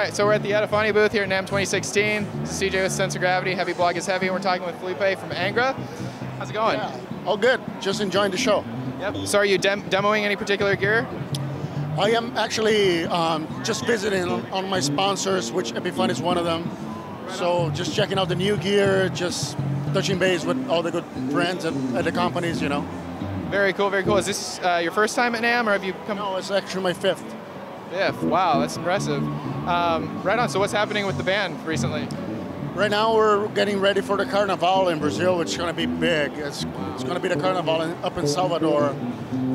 right, so we're at the Epiphone booth here at NAMM 2016. This is CJ with Sense of Gravity. Heavy Blog is Heavy, and we're talking with Felipe from Angra. How's it going? Yeah. All good. Just enjoying the show. Yep. So are you dem- demoing any particular gear? I am actually um, just visiting on, on, my sponsors, which Epiphone is one of them. So just checking out the new gear, just touching base with all the good brands at, at the companies, you know. Very cool, very cool. Is this uh, your first time at NAMM, or have you come? No, it's actually my fifth. Fifth. Wow, that's impressive. Um, right on. So what's happening with the band recently? Right now we're getting ready for the Carnival in Brazil, which is going to be big. It's, it's going to be the Carnival in, up in Salvador,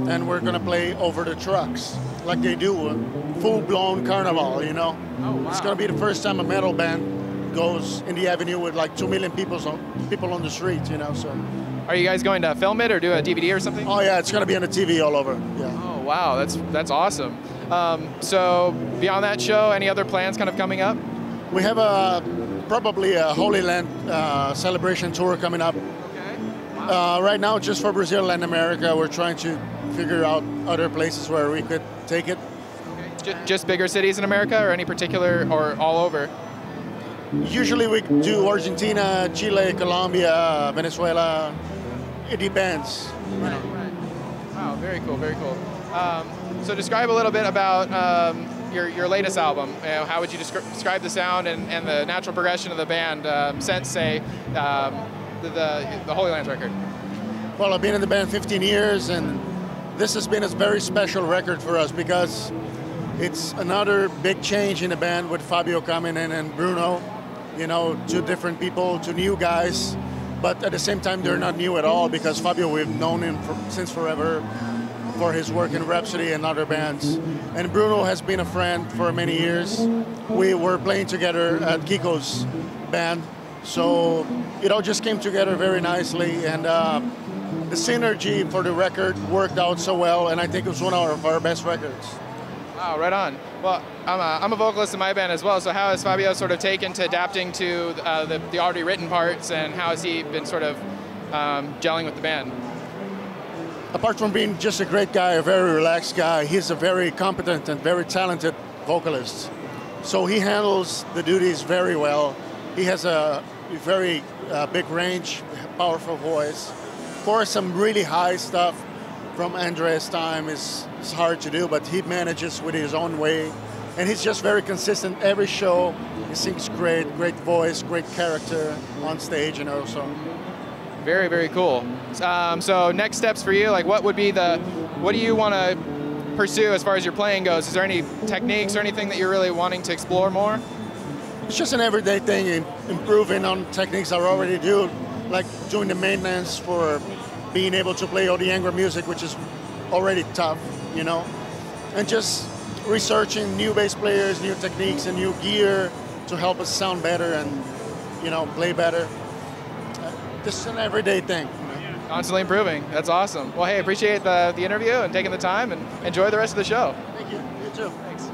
and we're going to play over the trucks like they do, a full-blown Carnival. You know, oh, wow. it's going to be the first time a metal band goes in the avenue with like two million people on people on the street. You know, so. Are you guys going to film it or do a DVD or something? Oh yeah, it's going to be on the TV all over. Yeah. Oh wow, that's that's awesome. Um, so beyond that show, any other plans kind of coming up? We have a probably a Holy Land uh, celebration tour coming up. Okay. Wow. Uh, right now, just for Brazil, and America, we're trying to figure out other places where we could take it. Okay. Just bigger cities in America, or any particular, or all over? Usually, we do Argentina, Chile, Colombia, Venezuela. It depends. Right. Right. Wow. Very cool. Very cool. Um, so describe a little bit about um, your, your latest album. You know, how would you descri describe the sound and, and the natural progression of the band um, since, say, um, the, the, the Holy Lands record? Well, I've been in the band 15 years, and this has been a very special record for us because it's another big change in the band with Fabio coming in and Bruno. You know, two different people, two new guys, but at the same time, they're not new at all because Fabio, we've known him for, since forever for his work in Rhapsody and other bands. And Bruno has been a friend for many years. We were playing together at Kiko's band, so it all just came together very nicely. And uh, the synergy for the record worked out so well, and I think it was one of our best records. Wow, right on. Well, I'm a, I'm a vocalist in my band as well, so how has Fabio sort of taken to adapting to uh, the, the already written parts, and how has he been sort of um, gelling with the band? Apart from being just a great guy, a very relaxed guy, he's a very competent and very talented vocalist. So he handles the duties very well. He has a very uh, big range, powerful voice. For some really high stuff from Andre's time is, hard to do, but he manages with his own way. And he's just very consistent. Every show, he sings great, great voice, great character on stage, you know. Very, very cool. Um, so next steps for you, like what would be the, what do you want to pursue as far as your playing goes? Is there any techniques or anything that you're really wanting to explore more? It's just an everyday thing, improving on techniques I already do, like doing the maintenance for being able to play all the Angra music, which is already tough, you know, and just researching new bass players, new techniques, and new gear to help us sound better and, you know, play better. This is an everyday thing. Constantly improving. That's awesome. Well, hey, appreciate the, the interview and taking the time and enjoy the rest of the show. Thank you. You too. Thanks.